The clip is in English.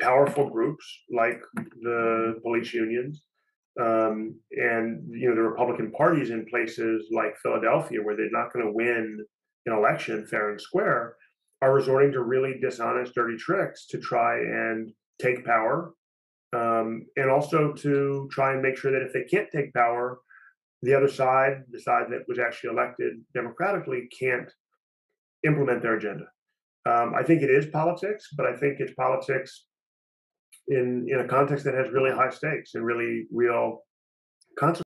powerful groups like the police unions um, and you know the Republican parties in places like Philadelphia, where they're not going to win an election fair and square, are resorting to really dishonest, dirty tricks to try and take power, um, and also to try and make sure that if they can't take power, the other side, the side that was actually elected democratically, can't implement their agenda. Um, I think it is politics, but I think it's politics in in a context that has really high stakes and really real consequences.